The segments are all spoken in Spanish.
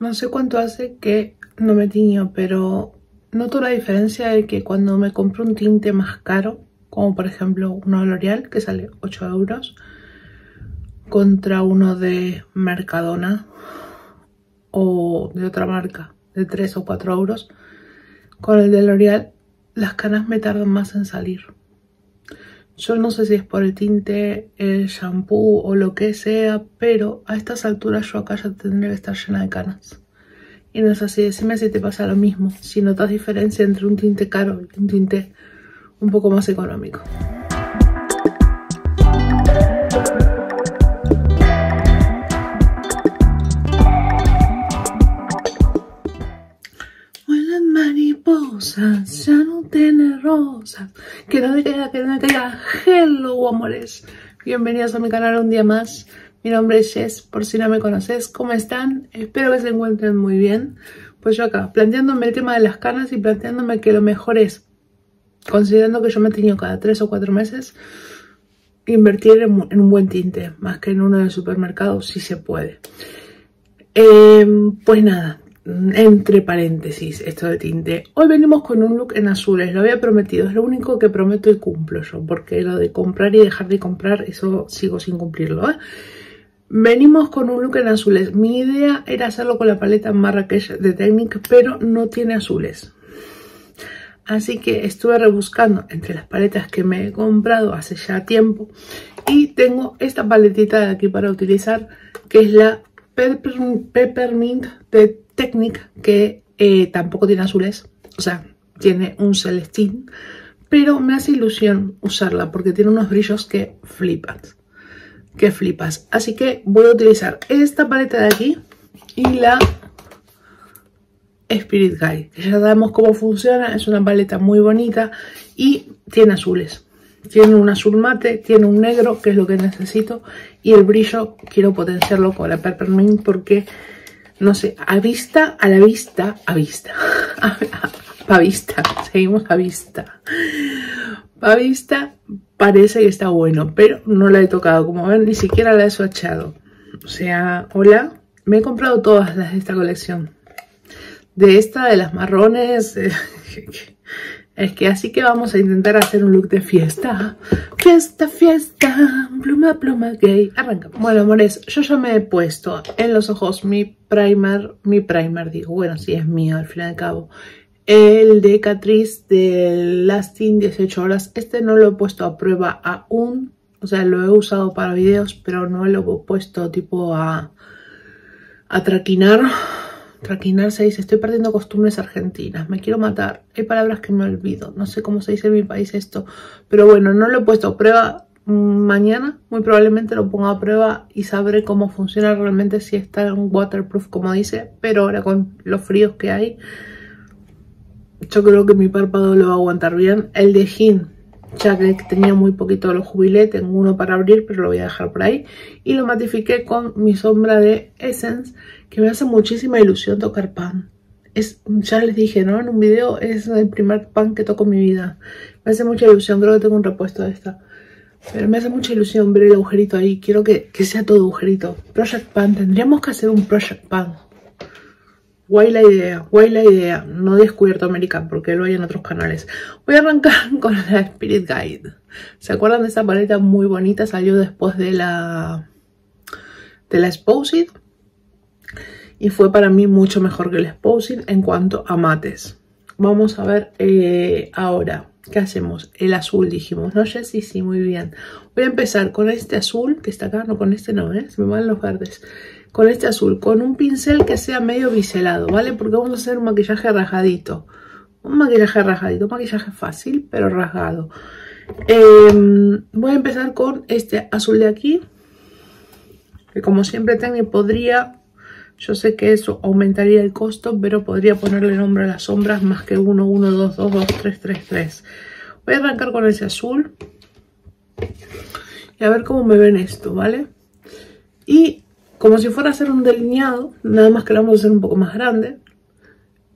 No sé cuánto hace que no me tiño, pero noto la diferencia de que cuando me compro un tinte más caro, como por ejemplo uno L'Oreal que sale 8 euros, contra uno de Mercadona o de otra marca de 3 o 4 euros, con el de L'Oreal las canas me tardan más en salir. Yo no sé si es por el tinte, el shampoo o lo que sea, pero a estas alturas yo acá ya tendría que estar llena de canas. Y no es así, decime si te pasa lo mismo, si notas diferencia entre un tinte caro y un tinte un poco más económico. mariposas, ya no tiene rosas. Que no caiga, que no caiga. Hello, amores. Bienvenidos a mi canal un día más. Mi nombre es Jess, por si no me conoces. ¿Cómo están? Espero que se encuentren muy bien. Pues yo acá, planteándome el tema de las canas y planteándome que lo mejor es, considerando que yo me tiño cada tres o cuatro meses, invertir en, un buen tinte, más que en uno del supermercado, si se puede. Em, pues nada, entre paréntesis, esto de tinte. Hoy venimos con un look en azules, lo había prometido, es lo único que prometo y cumplo yo, porque lo de comprar y dejar de comprar, eso sigo sin cumplirlo. ¿eh? Venimos con un look en azules, mi idea era hacerlo con la paleta Marrakech de Technic, pero no tiene azules. Así que estuve rebuscando entre las paletas que me he comprado hace ya tiempo y tengo esta paletita de aquí para utilizar, que es la Peppermint de Technic que eh, tampoco tiene azules, o sea, tiene un celestín, pero me hace ilusión usarla porque tiene unos brillos que flipas, que flipas. Así que voy a utilizar esta paleta de aquí y la Spirit Guide, ya sabemos cómo funciona, es una paleta muy bonita y tiene azules. Tiene un azul mate, tiene un negro, que es lo que necesito, y el brillo quiero potenciarlo con la Peppermint porque no sé, a vista, a la vista, a vista, a, vista, seguimos a vista. A vista parece que está bueno, pero no la he tocado, como ven, ni siquiera la he swatchado. O sea, hola, me he comprado todas las de esta colección. De esta, de las marrones, Es que así que vamos a intentar hacer un look de fiesta. Fiesta, fiesta, pluma, pluma gay. Arranca. Bueno, amores, yo ya me he puesto en los ojos mi primer, mi primer, digo, bueno, sí es mío al fin y al cabo. El de Catrice de Lasting 18 horas. Este no lo he puesto a prueba aún. O sea, lo he usado para videos, pero no lo he puesto tipo a, a traquinar Traquinar se dice, estoy perdiendo costumbres argentinas, me quiero matar. Hay palabras que me olvido, no sé cómo se dice en mi país esto. Pero bueno, no lo he puesto a prueba mañana, muy probablemente lo ponga a prueba y sabré cómo funciona realmente si está en waterproof como dice. Pero ahora con los fríos que hay, yo creo que mi párpado lo va a aguantar bien. El de Jin ya que tenía muy poquito lo jubilé, tengo uno para abrir, pero lo voy a dejar por ahí. Y lo matifiqué con mi sombra de Essence, que me hace muchísima ilusión tocar pan. Es, ya les dije, ¿no? En un video es el primer pan que toco en mi vida. Me hace mucha ilusión, creo que tengo un repuesto de esta. Pero me hace mucha ilusión ver el agujerito ahí. Quiero que, que sea todo agujerito. Project Pan, tendríamos que hacer un Project Pan. Guay la idea, guay la idea. No descubierto América porque lo hay en otros canales. Voy a arrancar con la Spirit Guide. ¿Se acuerdan de esa paleta muy bonita? Salió después de la de la Exposed. Y fue para mí mucho mejor que la Exposed en cuanto a mates. Vamos a ver eh, ahora. ¿Qué hacemos? El azul dijimos, ¿no, Sí, Sí, muy bien. Voy a empezar con este azul, que está acá, no con este no, ¿eh? Se me van los verdes con este azul, con un pincel que sea medio biselado, ¿vale? Porque vamos a hacer un maquillaje rasgadito. Un maquillaje rasgadito, un maquillaje fácil, pero rasgado. Em, voy a empezar con este azul de aquí. Que como siempre tengo, podría... Yo sé que eso aumentaría el costo, pero podría ponerle nombre a las sombras más que 1, 1, 2, 2, 2, 3, 3, 3. Voy a arrancar con ese azul. Y a ver cómo me ven esto, ¿vale? Y como si fuera a hacer un delineado, nada más que lo vamos a hacer un poco más grande.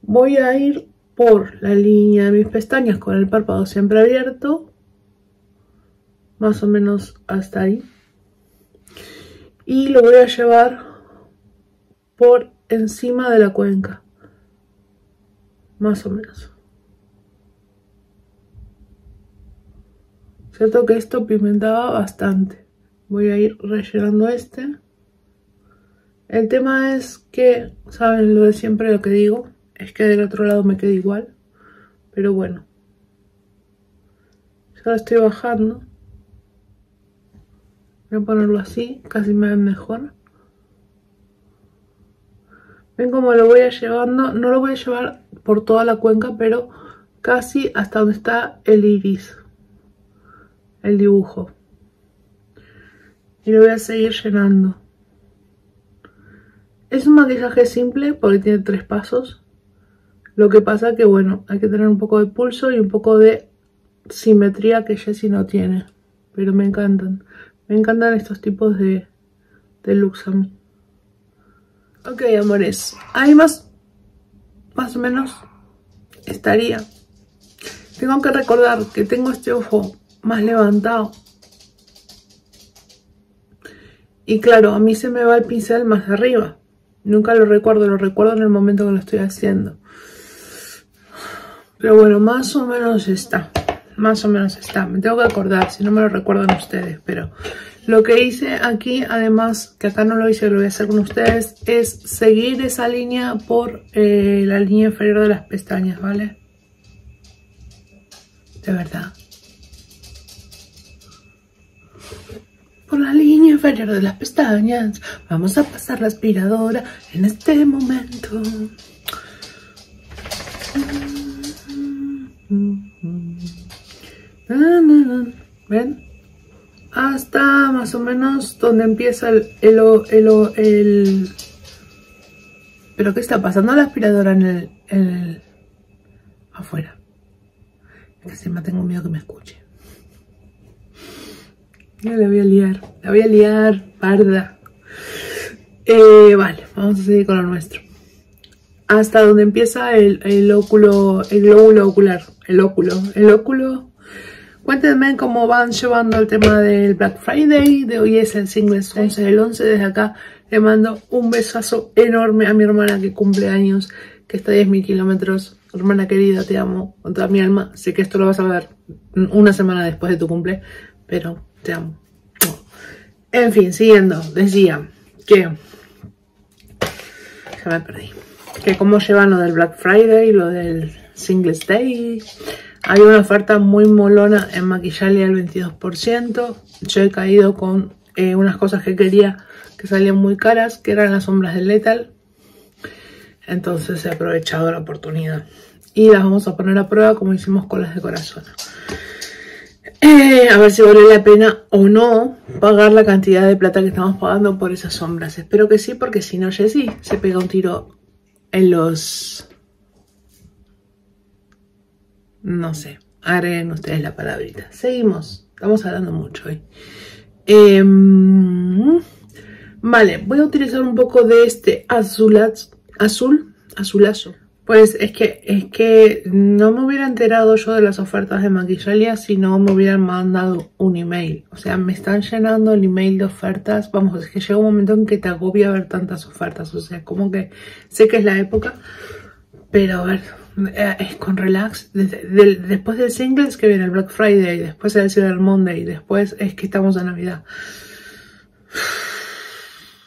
Voy a ir por la línea de mis pestañas con el párpado siempre abierto. Más o menos hasta ahí. Y lo voy a llevar por encima de la cuenca. Más o menos. Cierto que esto pigmentaba bastante. Voy a ir rellenando este. El tema es que, saben lo de siempre lo que digo, es que del otro lado me queda igual. Pero bueno. Ahora estoy bajando. Voy a ponerlo así, casi me ven mejor. Ven cómo lo voy a llevando, no lo voy a llevar por toda la cuenca, pero casi hasta donde está el iris, el dibujo. Y lo voy a seguir llenando. Es un maquillaje simple porque tiene tres pasos. Lo que pasa que, bueno, hay que tener un poco de pulso y un poco de simetría que Jessie no tiene. Pero me encantan. Me encantan estos tipos de, de looks a mí. Ok, amores. Ahí más, más o menos estaría. Tengo que recordar que tengo este ojo más levantado. Y claro, a mí se me va el pincel más arriba. Nunca lo recuerdo, lo recuerdo en el momento que lo estoy haciendo. Pero bueno, más o menos está. Más o menos está. Me tengo que acordar, si no me lo recuerdan ustedes. Pero lo que hice aquí, además, que acá no lo hice, lo voy a hacer con ustedes, es seguir esa línea por eh, la línea inferior de las pestañas, ¿vale? De verdad. Por la línea inferior de las pestañas, vamos a pasar la aspiradora en este momento. ¿Ven? hasta más o menos donde empieza el, el, el, ¿Pero qué está pasando la aspiradora en el, el afuera? Es que me tengo miedo que me escuche. Ya la voy a liar, la voy a liar, parda. Eh, vale, vamos a seguir con lo nuestro. Hasta donde empieza el, el óculo, el glóbulo ocular, el óculo, el óculo Cuéntenme cómo van llevando el tema del Black Friday. De hoy es el Singles 11 del 11. Desde acá le mando un besazo enorme a mi hermana que cumple años, que está a 10.000 kilómetros. Hermana querida, te amo con toda mi alma. Sé que esto lo vas a ver una semana después de tu cumple, pero te amo. En fin, siguiendo, decía que... Ya me perdí. Que cómo llevan lo del Black Friday, lo del Singles Day hay una oferta muy molona en Maquillalia al 22%. Yo he caído con eh, unas cosas que quería que salían muy caras, que eran las sombras de Lethal. Entonces he aprovechado la oportunidad. Y las vamos a poner a prueba como hicimos con las de corazón. Eh, a ver si vale la pena o no pagar la cantidad de plata que estamos pagando por esas sombras. Espero que sí, porque si no, Jessie se pega un tiro en los no sé, agreguen ustedes la palabrita. Seguimos, estamos hablando mucho hoy. Em, vale, voy a utilizar un poco de este azul, azul, azulazo. Pues es que, es que no me hubiera enterado yo de las ofertas de Maquillalia si no me hubieran mandado un email. O sea, me están llenando el email de ofertas. Vamos, es que llega un momento en que te agobia ver tantas ofertas. O sea, como que sé que es la época, pero a ver, eh, es con relax. después del singles que viene el Black Friday, después el Cyber Monday, después es que estamos en Navidad.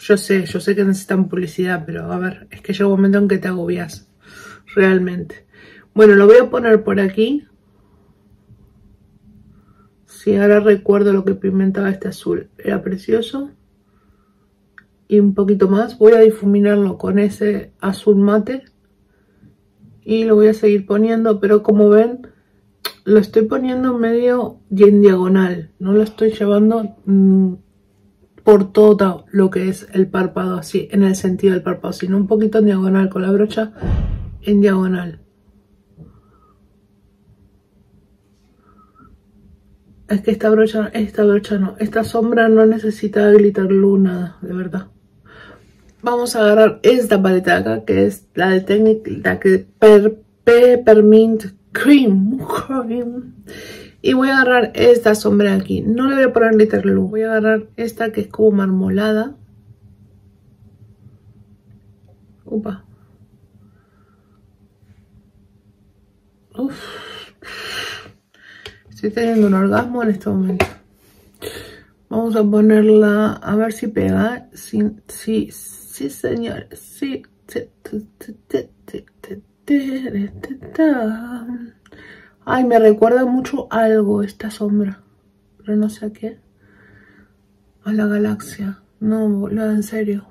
Yo sé, yo sé que necesitan publicidad, pero a ver, es que llega un momento en que te agobias. Realmente. Bueno, lo voy a poner por aquí. Si ahora recuerdo lo que pigmentaba este azul. Era precioso. Y un poquito más. Voy a difuminarlo con ese azul mate y lo voy a seguir poniendo, pero como ven, lo estoy poniendo medio y en diagonal, no lo estoy llevando mm, por todo lo que es el párpado así, en el sentido del párpado, sino un poquito en diagonal, con la brocha en diagonal. Es que esta brocha, esta brocha no, esta sombra no necesita glitter luna, de verdad vamos a agarrar esta paleta de acá, que es la de Technic, la que per, Peppermint Cream. Y voy a agarrar esta sombra aquí. No le voy a poner glitter Voy a agarrar esta que es como marmolada. Upa. Uf. Estoy teniendo un orgasmo en este momento. Vamos a ponerla, a ver si pega. Sí, sí, sí señores. Sí. Ay, me recuerda mucho algo esta sombra. Pero no sé a qué. A la galaxia. No, boludo, en serio.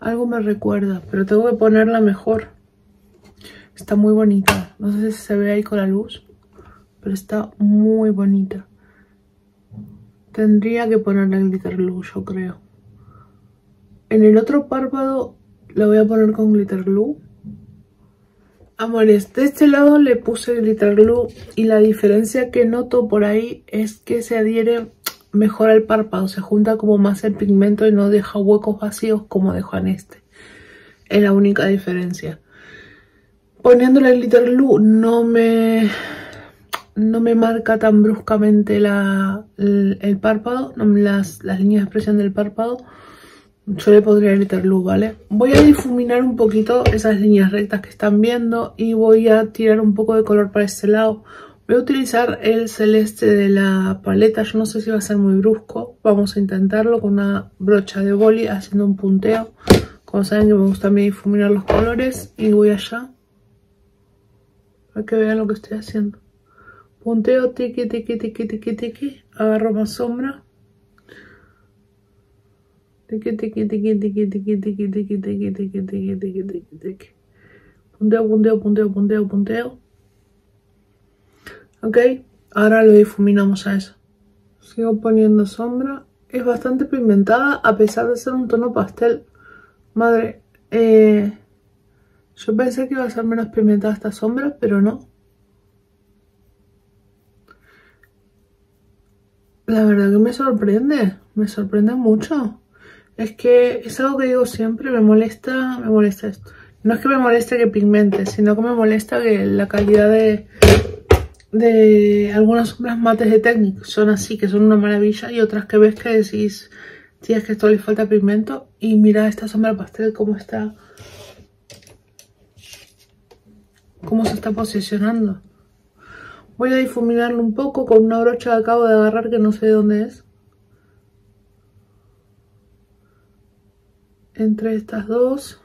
Algo me recuerda, pero tengo que ponerla mejor. Está muy bonita. No sé si se ve ahí con la luz, pero está muy bonita. Tendría que ponerle glitter glue, yo creo. En el otro párpado la voy a poner con glitter glue. Amores, de este lado le puse glitter glue y la diferencia que noto por ahí es que se adhiere mejor al párpado, se junta como más el pigmento y no deja huecos vacíos como dejó en este. Es la única diferencia. Poniéndole glitter glue no me, no me marca tan bruscamente la, el, párpado, las, las líneas de expresión del párpado. Yo le pondría glitter glue, ¿vale? Voy a difuminar un poquito esas líneas rectas que están viendo y voy a tirar un poco de color para este lado Voy a utilizar el celeste de la paleta, yo no sé si va a ser muy brusco. Vamos a intentarlo con una brocha de boli haciendo un punteo. Como saben que me gusta a difuminar los colores y voy allá. Para que vean lo que estoy haciendo. Punteo, tiki, tiki, tiki, tiki, tiki. Agarro más sombra. Tiki, tiki, tiki, tiki, tiki, tiki, tiki, tiki, tiki, tiki, tiki, tiki, tiki. Punteo, punteo, punteo, punteo, punteo. Ok, ahora lo difuminamos a eso. Sigo poniendo sombra. Es bastante pigmentada a pesar de ser un tono pastel. Madre, eh, yo pensé que iba a ser menos pigmentada esta sombra, pero no. La verdad que me sorprende, me sorprende mucho. Es que es algo que digo siempre, me molesta, me molesta esto. No es que me moleste que pigmente, sino que me molesta que la calidad de, de algunas sombras mates de Technic son así, que son una maravilla, y otras que ves que decís, tienes que esto le falta pigmento, y mira esta sombra pastel cómo está, cómo se está posicionando. Voy a difuminarlo un poco con una brocha que acabo de agarrar que no sé de dónde es. Entre estas dos.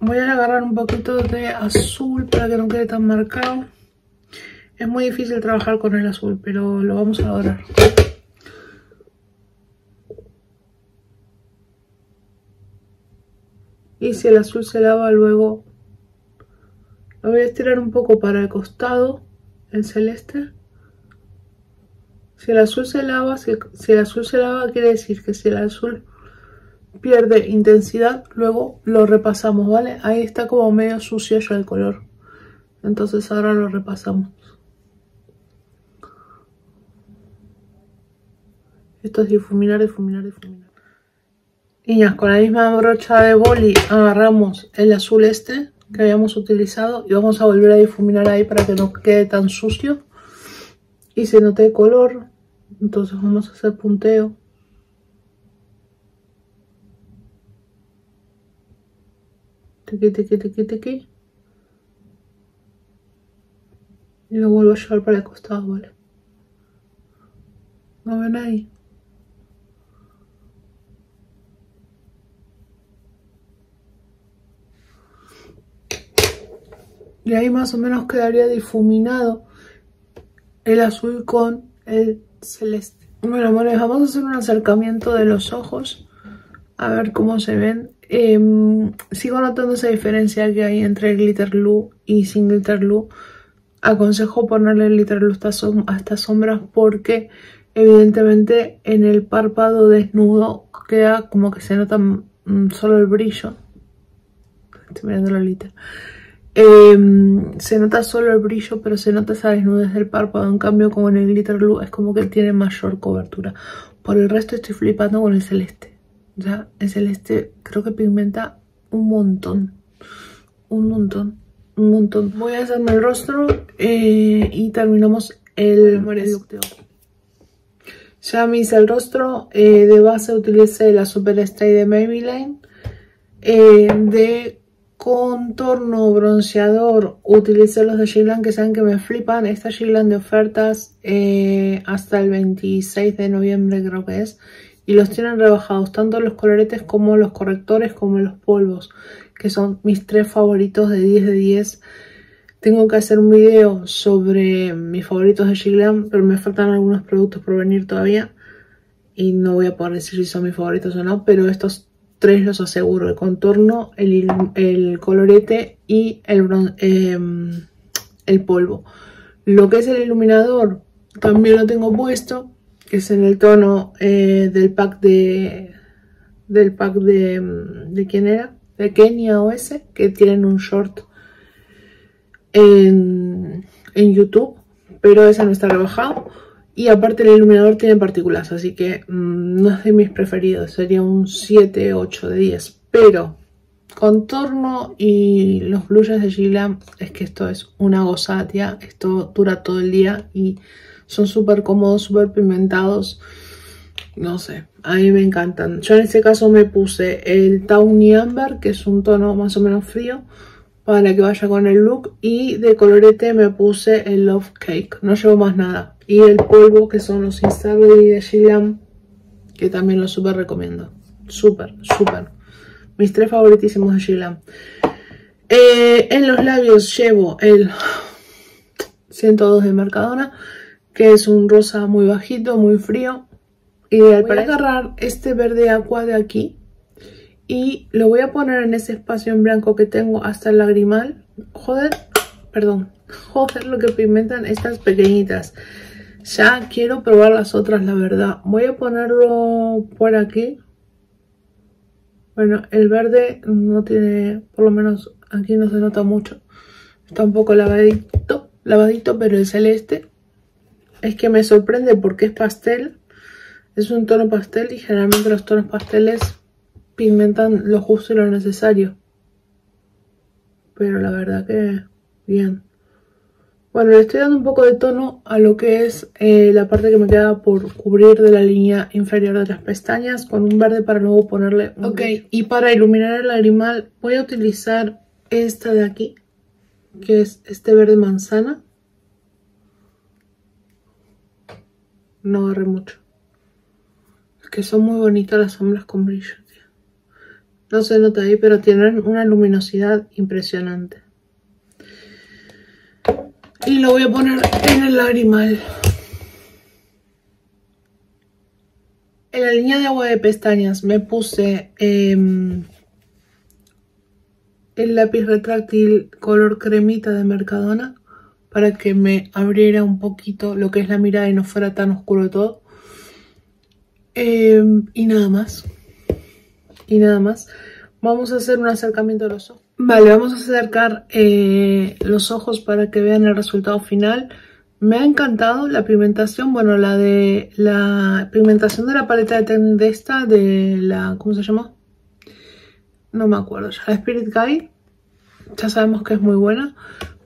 Voy a agarrar un poquito de azul para que no quede tan marcado. Es muy difícil trabajar con el azul, pero lo vamos a lograr. Y si el azul se lava luego, lo voy a estirar un poco para el costado, el celeste. Si el azul se lava, si, el azul se lava quiere decir que si el azul pierde intensidad, luego lo repasamos, ¿vale? Ahí está como medio sucio ya el color. Entonces ahora lo repasamos. Esto es difuminar, difuminar, difuminar. Niñas, con la misma brocha de boli agarramos el azul este que habíamos utilizado y vamos a volver a difuminar ahí para que no quede tan sucio y se note color. Entonces vamos a hacer punteo. Tiki, tiki, tiki, tiki. Y lo vuelvo a llevar para el costado, ¿vale? ¿No ven ahí? Y ahí más o menos quedaría difuminado el azul con el celeste. Bueno, amores, vamos a hacer un acercamiento de los ojos a ver cómo se ven. Em, sigo notando esa diferencia que hay entre glitter glue y sin glitter glue. Aconsejo ponerle glitter glue a estas sombras porque evidentemente en el párpado desnudo queda como que se nota mm, solo el brillo. Estoy mirando la glitter Em, se nota solo el brillo, pero se nota esa desnudez del párpado. En cambio, con el glitter glue es como que tiene mayor cobertura. Por el resto estoy flipando con el celeste. Ya, el celeste creo que pigmenta un montón. Un montón. Un montón. Voy a hacerme el rostro eh, y terminamos el Ya me hice el rostro. Eh, de base utilicé la Super Stay de Maybelline. Eh, de contorno bronceador. Utilicé los de Gillan que saben que me flipan. Esta Gillan de ofertas eh, hasta el 26 de noviembre creo que es. Y los tienen rebajados tanto los coloretes como los correctores como los polvos que son mis tres favoritos de 10 de 10 tengo que hacer un video sobre mis favoritos de Gillan pero me faltan algunos productos por venir todavía. Y no voy a poder decir si son mis favoritos o no pero estos tres los aseguro, el contorno, el, colorete y el, em, el polvo. Lo que es el iluminador también lo tengo puesto, que es en el tono eh, del pack de del pack de, de quién era, de Kenia o ese, que tienen un short en, en YouTube, pero ese no está rebajado. Y aparte el iluminador tiene partículas, así que mm, no es de mis preferidos, sería un 7, 8 de 10. Pero contorno y los blushes de Gillian es que esto es una gozada, Esto dura todo el día y son súper cómodos, súper pigmentados. No sé, a mí me encantan. Yo en este caso me puse el Tawny Amber, que es un tono más o menos frío, para que vaya con el look. Y de colorete me puse el Love Cake. No llevo más nada. Y el polvo que son los Instability de Gillian que también los súper recomiendo. Súper, súper. Mis tres favoritísimos de Gillian eh, en los labios llevo el 102 de Mercadona que es un rosa muy bajito, muy frío. Ideal voy para agarrar este verde agua de aquí y lo voy a poner en ese espacio en blanco que tengo hasta el lagrimal joder, perdón joder lo que pigmentan estas pequeñitas ya quiero probar las otras, la verdad. Voy a ponerlo por aquí. Bueno, el verde no tiene, por lo menos aquí no se nota mucho. Está un poco lavadito, lavadito, pero el celeste es que me sorprende porque es pastel. Es un tono pastel y generalmente los tonos pasteles pigmentan lo justo y lo necesario. Pero la verdad que bien. Bueno, le estoy dando un poco de tono a lo que es eh, la parte que me queda por cubrir de la línea inferior de las pestañas con un verde para luego ponerle un Ok, y para iluminar el lagrimal voy a utilizar esta de aquí, que es este verde manzana. No agarré mucho. Es que son muy bonitas las sombras con brillo, No se nota ahí, pero tienen una luminosidad impresionante. Y lo voy a poner en el lagrimal. En la línea de agua de pestañas me puse em, el lápiz retráctil color cremita de Mercadona para que me abriera un poquito lo que es la mirada y no fuera tan oscuro todo. Em, y nada más. Y nada más. Vamos a hacer un acercamiento a los ojos. Vale, vamos a acercar eh, los ojos para que vean el resultado final. Me ha encantado la pigmentación, bueno, la de la pigmentación de la paleta de de esta, de la, ¿cómo se llama? No me acuerdo ya, la Spirit Guide, ya sabemos que es muy buena,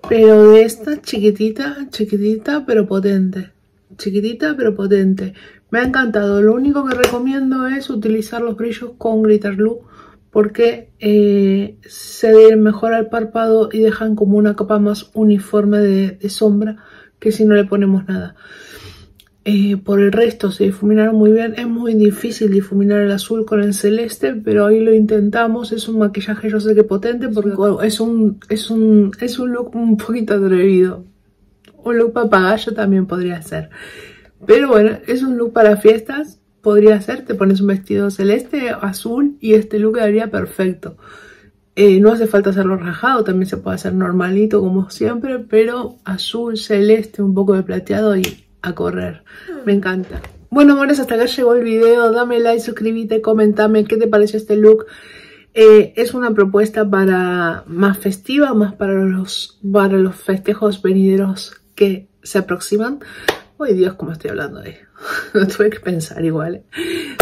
pero de esta chiquitita, chiquitita pero potente, chiquitita pero potente. Me ha encantado, lo único que recomiendo es utilizar los brillos con Glitter Glue porque eh, se adhieren mejor al párpado y dejan como una capa más uniforme de, sombra que si no le ponemos nada. Eh, por el resto se difuminaron muy bien, es muy difícil difuminar el azul con el celeste, pero ahí lo intentamos, es un maquillaje yo sé que potente porque es un, es un, es un look un poquito atrevido, un look papagayo también podría ser, pero bueno, es un look para fiestas, podría ser, te pones un vestido celeste, azul y este look quedaría perfecto. Eh, no hace falta hacerlo rajado, también se puede hacer normalito como siempre, pero azul, celeste, un poco de plateado y a correr. Me encanta. Bueno amores, hasta acá llegó el video. Dame like, suscríbete, comentame qué te pareció este look. Eh, es una propuesta para más festiva, más para los, para los festejos venideros que se aproximan. Ay Dios, cómo estoy hablando ahí. no tuve que pensar igual.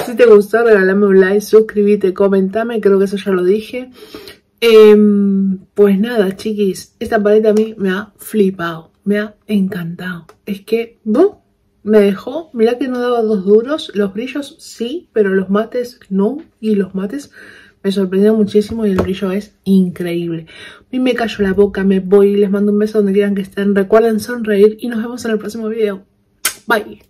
Si te gustó, regálame un like, suscríbete, comentame, creo que eso ya lo dije. Em, pues nada, chiquis, esta paleta a mí me ha flipado, me ha encantado. Es que, ¿no? Me dejó, mira que no daba dos duros, los brillos sí, pero los mates no, y los mates Me sorprendió muchísimo y el brillo es increíble. A me callo la boca, me voy, les mando un beso donde quieran que estén. Recuerden sonreír y nos vemos en el próximo video. Bye.